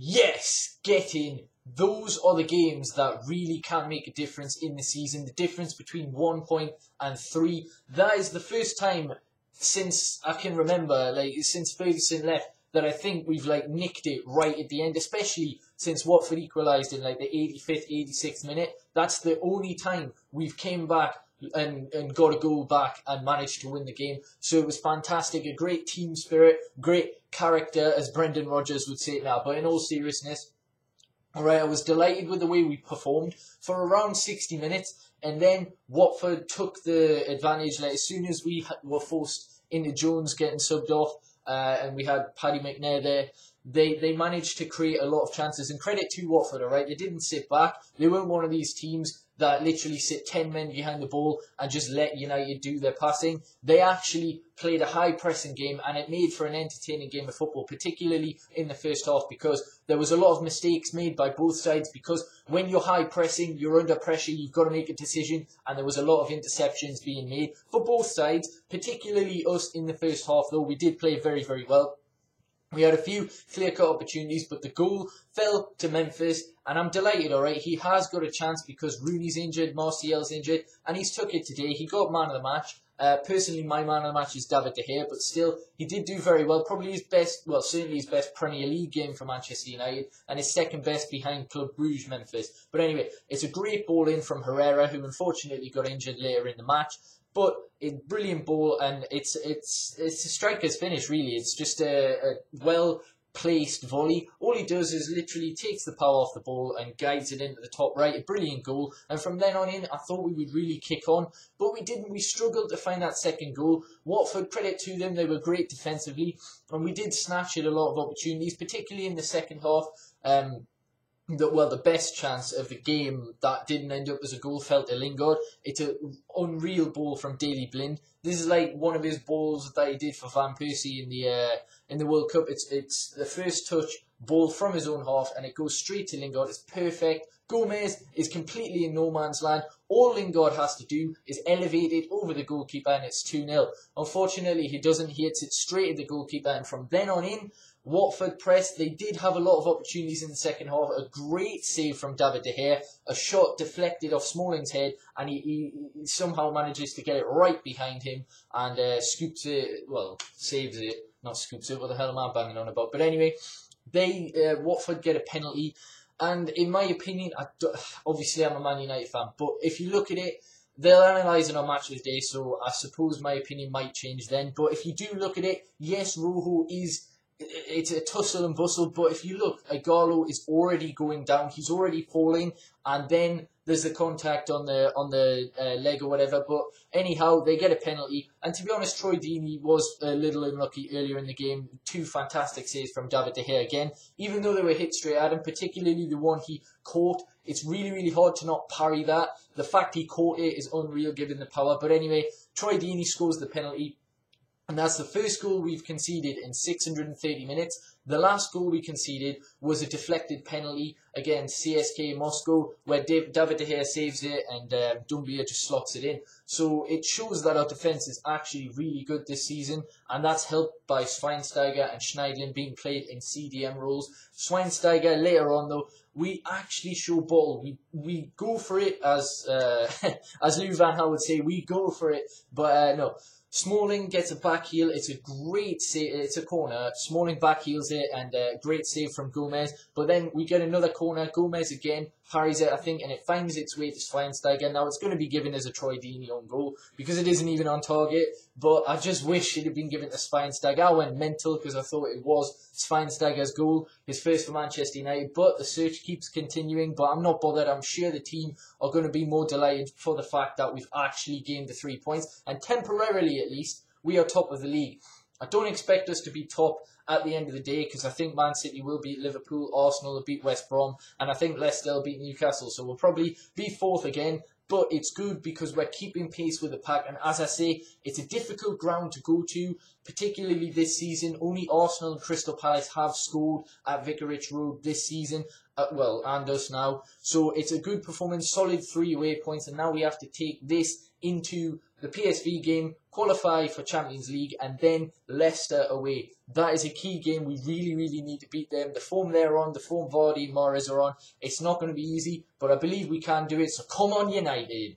Yes, get in. Those are the games that really can make a difference in the season. The difference between one point and three. That is the first time since I can remember, like since Ferguson left, that I think we've like nicked it right at the end, especially since Watford equalised in like the 85th, 86th minute. That's the only time we've came back and, and got a goal back and managed to win the game. So it was fantastic, a great team spirit, great character, as Brendan Rodgers would say it now. But in all seriousness, all right, I was delighted with the way we performed for around 60 minutes, and then Watford took the advantage. Like as soon as we were forced into Jones getting subbed off, uh, and we had Paddy McNair there. They they managed to create a lot of chances, and credit to Watford. All right, they didn't sit back. They weren't one of these teams that literally sit ten men behind the ball and just let United do their passing. They actually played a high pressing game, and it made for an entertaining game of football, particularly in the first half, because there was a lot of mistakes made by both sides. Because when you're high pressing, you're under pressure, you've got to make a decision, and there was a lot of interceptions being made for both sides, particularly us in the first half. Though we did play very very well. We had a few clear cut opportunities, but the goal fell to Memphis, and I'm delighted, alright. He has got a chance because Rooney's injured, Martial's injured, and he's took it today. He got man of the match. Uh, personally, my man of the match is David De Gea, but still, he did do very well. Probably his best, well, certainly his best Premier League game for Manchester United, and his second best behind Club Brugge Memphis. But anyway, it's a great ball in from Herrera, who unfortunately got injured later in the match. But it's brilliant ball, and it's it's it's a striker's finish. Really, it's just a, a well placed volley. All he does is literally takes the power off the ball and guides it into the top right. A brilliant goal. And from then on in, I thought we would really kick on, but we didn't. We struggled to find that second goal. Watford, credit to them, they were great defensively, and we did snatch at a lot of opportunities, particularly in the second half. Um, the, well, the best chance of the game that didn't end up as a goal fell to Lingard. It's an unreal ball from Daley Blind. This is like one of his balls that he did for Van Persie in the uh, in the World Cup. It's it's the first touch ball from his own half, and it goes straight to Lingard. It's perfect. Gomez is completely in no man's land. All Lingard has to do is elevate it over the goalkeeper, and it's 2 0. Unfortunately, he doesn't. He hits it straight at the goalkeeper, and from then on in, Watford pressed. They did have a lot of opportunities in the second half. A great save from David De Gea. A shot deflected off Smalling's head, and he, he, somehow manages to get it right behind him and uh, scoops it. Well, saves it. Not scoops it. What the hell am I banging on about? But anyway, they uh, Watford get a penalty. And in my opinion, I do, obviously I'm a Man United fan, but if you look at it, they'll analyse it on match of the day, so I suppose my opinion might change then. But if you do look at it, yes, Rojo is it's a tussle and bustle, but if you look, Ighalo is already going down. He's already falling, and then there's the contact on the on the uh, leg or whatever. But anyhow, they get a penalty. And to be honest, Troy Deeney was a little unlucky earlier in the game. Two fantastic saves from David De Gea again, even though they were hit straight at him, particularly the one he caught. It's really, really hard to not parry that. The fact he caught it is unreal given the power. But anyway, Troy Deeney scores the penalty. And that's the first goal we've conceded in 630 minutes. The last goal we conceded was a deflected penalty against CSKA Moscow, where David De Gea saves it and um, Doumbia just slots it in. So it shows that our defence is actually really good this season, and that's helped by Schweinsteiger and Schneiderlin being played in CDM roles. Schweinsteiger later on though, we actually show ball. We we go for it as uh, as Lou Van Gaal would say, we go for it. But uh, no, Smalling gets a back heel. It's a great save. It's a corner. Smalling back heels it and a great save from Gomez. But then we get another corner. Gomez again parries it, I think, and it finds its way to Schweinsteiger. Now it's going to be given as a Troy Deeney on goal because it isn't even on target. But I just wish it had been given to Schweinsteiger. I went mental because I thought it was Schweinsteiger's goal, his first for Manchester United. But the search keeps continuing. But I'm not bothered. I'm sure the team are going to be more delighted for the fact that we've actually gained the three points and temporarily at least we are top of the league. I don't expect us to be top at the end of the day because I think Man City will beat Liverpool, Arsenal will beat West Brom, and I think Leicester will beat Newcastle. So we'll probably be fourth again. But it's good because we're keeping pace with the pack, and as I say, it's a difficult ground to go to, particularly this season. Only Arsenal and Crystal Palace have scored at Vicarage Road this season, uh, well, and us now. So it's a good performance, solid three away points, and now we have to take this into the PSV game, qualify for Champions League, and then Leicester away. That is a key game. We really, really need to beat them. The form they're on, the form Vardy and are on, it's not going to be easy, but I believe we can do it. So come on, United.